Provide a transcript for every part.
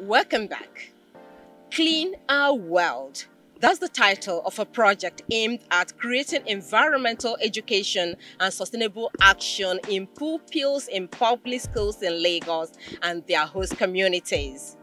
Welcome back. Clean Our World. That's the title of a project aimed at creating environmental education and sustainable action in pupils in public schools in Lagos and their host communities.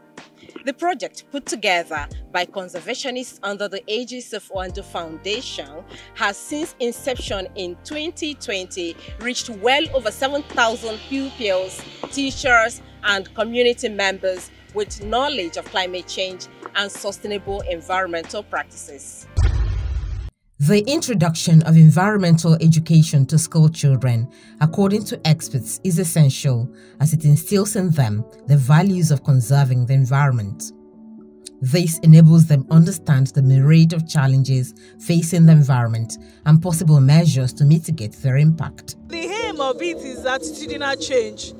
The project, put together by conservationists under the aegis of Oando Foundation, has since inception in 2020 reached well over 7,000 pupils, teachers, and community members with knowledge of climate change and sustainable environmental practices. The introduction of environmental education to school children, according to experts, is essential as it instills in them the values of conserving the environment. This enables them understand the myriad of challenges facing the environment and possible measures to mitigate their impact. The aim of it is attitudinal change.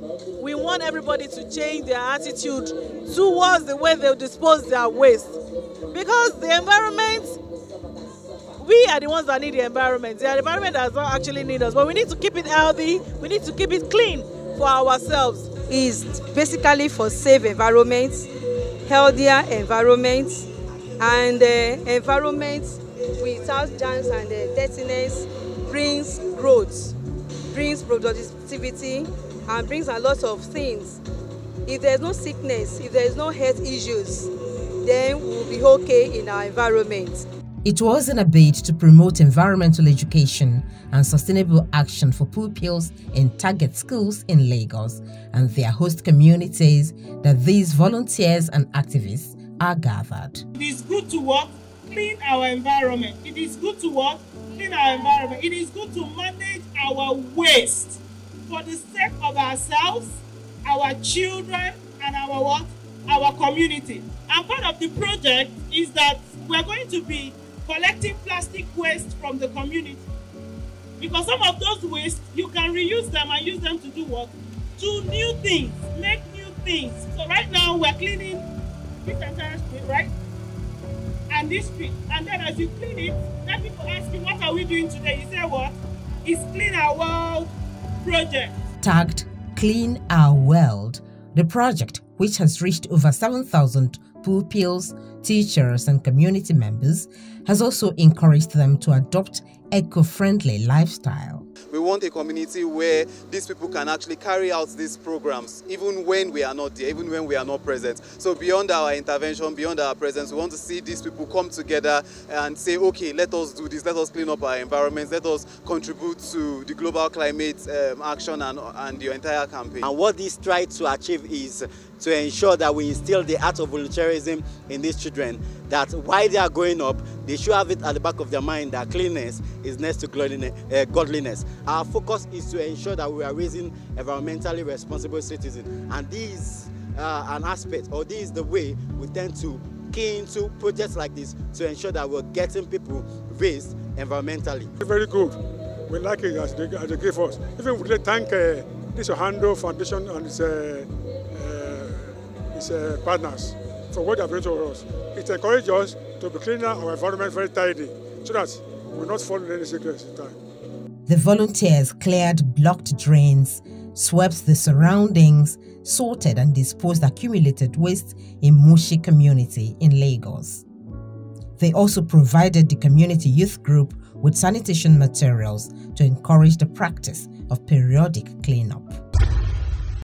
We want everybody to change their attitude towards the way they dispose their waste. Because the environment we are the ones that need the environment. The environment does not actually need us, but we need to keep it healthy. We need to keep it clean for ourselves. Is basically for safe environments, healthier environments, and uh, environments without germs and uh, dirtiness brings growth, brings productivity, and brings a lot of things. If there's no sickness, if there's no health issues, then we'll be okay in our environment. It was in a bid to promote environmental education and sustainable action for pupils in target schools in Lagos and their host communities that these volunteers and activists are gathered. It is good to work, clean our environment. It is good to work, clean our environment. It is good to manage our waste for the sake of ourselves, our children, and our what? Our community. And part of the project is that we're going to be collecting plastic waste from the community. Because some of those waste, you can reuse them and use them to do what? Do new things, make new things. So right now we're cleaning this entire street, right? And this street. And then as you clean it, then people we doing today? You what? It's Clean Our World project. Tagged Clean Our World, the project, which has reached over 7,000 pupils, teachers, and community members, has also encouraged them to adopt eco-friendly lifestyle. We want a community where these people can actually carry out these programs even when we are not there, even when we are not present. So beyond our intervention, beyond our presence, we want to see these people come together and say, okay, let us do this, let us clean up our environments, let us contribute to the global climate um, action and, and the entire campaign. And what this tries to achieve is to ensure that we instill the art of volunteerism in these children, that while they are growing up, they should have it at the back of their mind that cleanliness is next to uh, godliness. Our focus is to ensure that we are raising environmentally responsible citizens, and this uh, an aspect, or this is the way we tend to key into projects like this to ensure that we're getting people raised environmentally. Very good. We like it as they, as they give us. Even we thank uh, this Oando Foundation and its, uh, uh, its partners for what they have done to us. It encourages us to be cleaning our environment very tidy so that we will not any in time. The volunteers cleared blocked drains, swept the surroundings, sorted and disposed accumulated waste in Mushin community in Lagos. They also provided the community youth group with sanitation materials to encourage the practice of periodic cleanup.